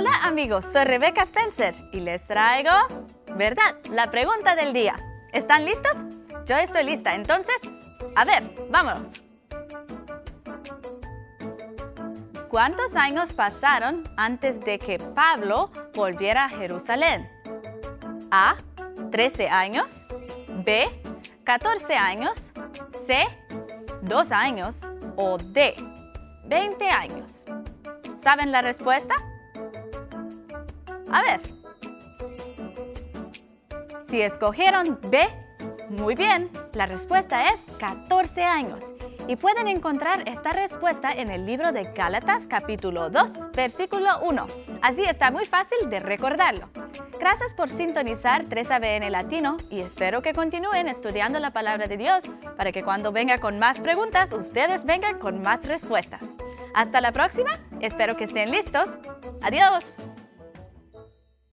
Hola amigos, soy Rebecca Spencer y les traigo, ¿verdad? La pregunta del día. ¿Están listos? Yo estoy lista, entonces, a ver, vámonos. ¿Cuántos años pasaron antes de que Pablo volviera a Jerusalén? A. 13 años. B. 14 años. C. 2 años. O D. 20 años. ¿Saben la respuesta? A ver. Si escogieron B, muy bien, la respuesta es 14 años. Y pueden encontrar esta respuesta en el libro de Gálatas capítulo 2, versículo 1. Así está muy fácil de recordarlo. Gracias por sintonizar 3ABN Latino y espero que continúen estudiando la palabra de Dios para que cuando venga con más preguntas, ustedes vengan con más respuestas. Hasta la próxima, espero que estén listos. Adiós.